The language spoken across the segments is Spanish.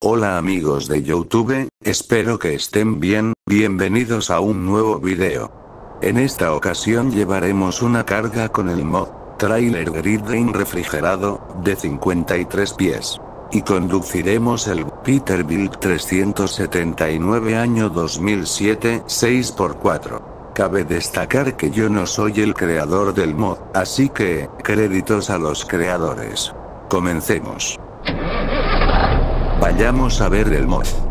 Hola amigos de Youtube, espero que estén bien, bienvenidos a un nuevo video. En esta ocasión llevaremos una carga con el mod Trailer Gridlane refrigerado, de 53 pies. Y conduciremos el Peterbilt 379 año 2007 6x4. Cabe destacar que yo no soy el creador del mod, así que, créditos a los creadores. Comencemos. Vayamos a ver el mod.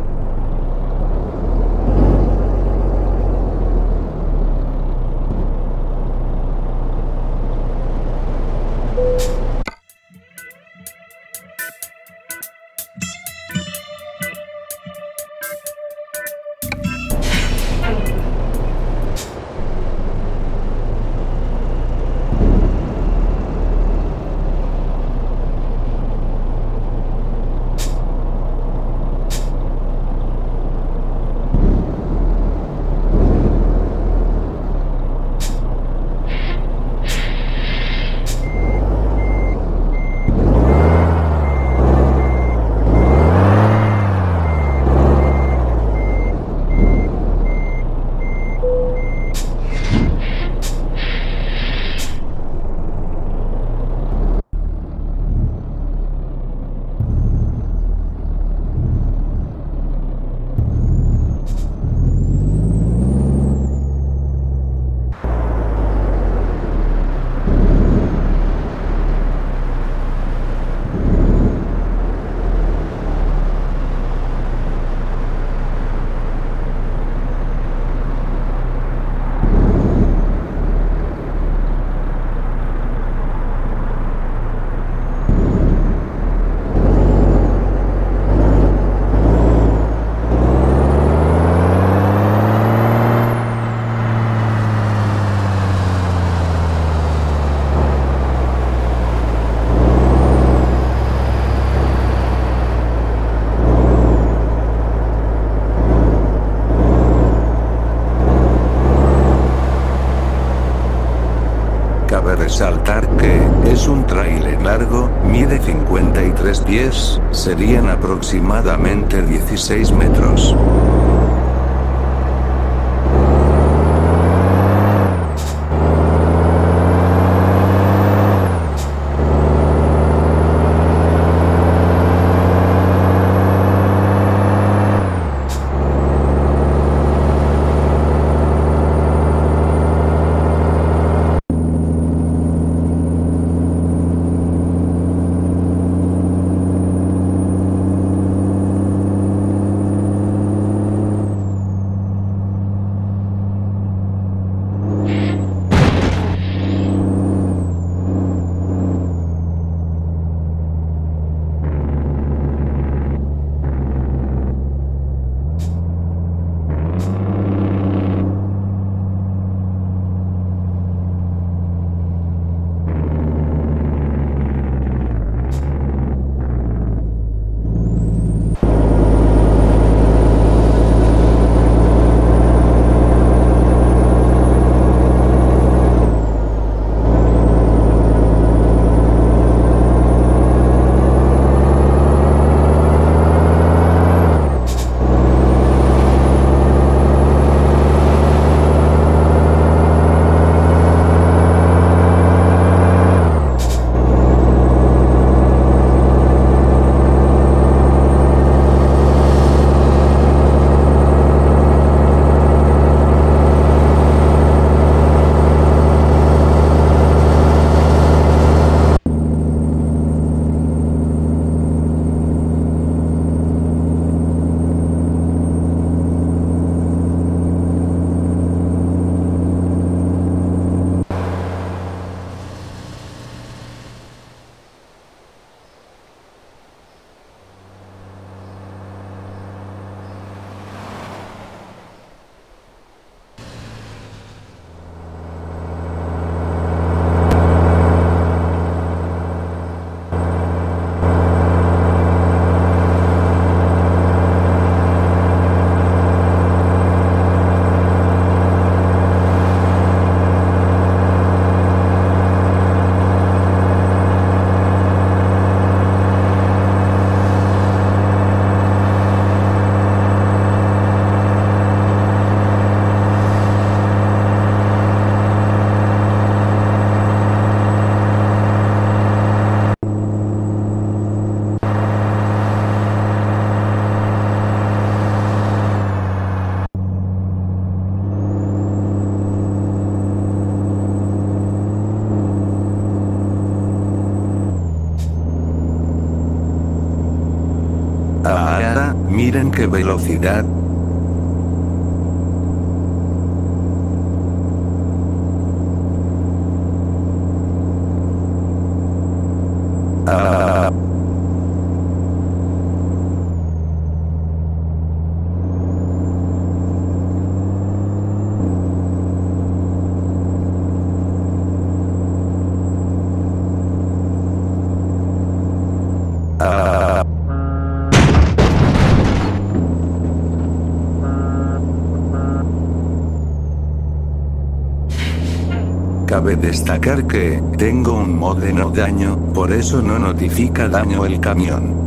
Serían aproximadamente 16 metros. Velocidad. Ah. Cabe destacar que, tengo un mod de no daño, por eso no notifica daño el camión.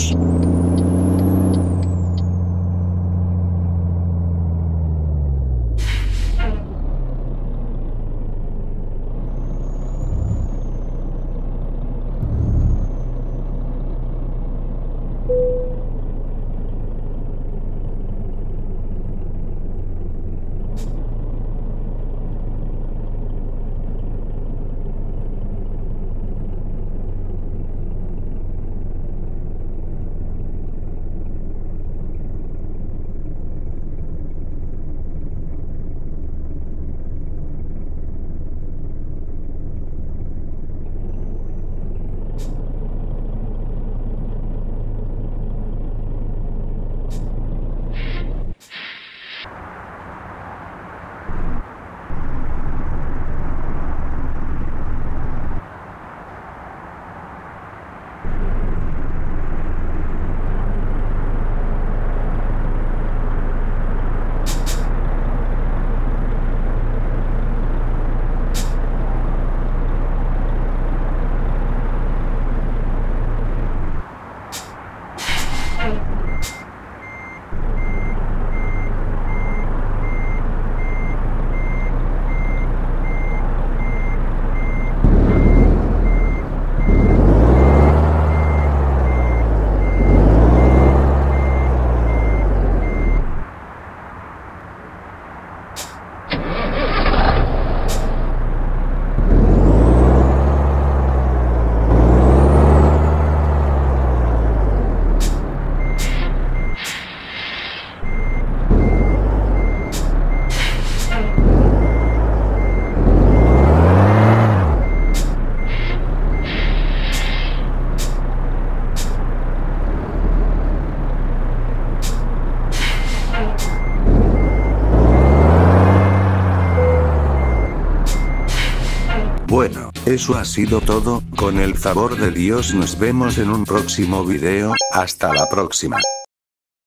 Dios. Eso ha sido todo, con el favor de Dios nos vemos en un próximo video, hasta la próxima.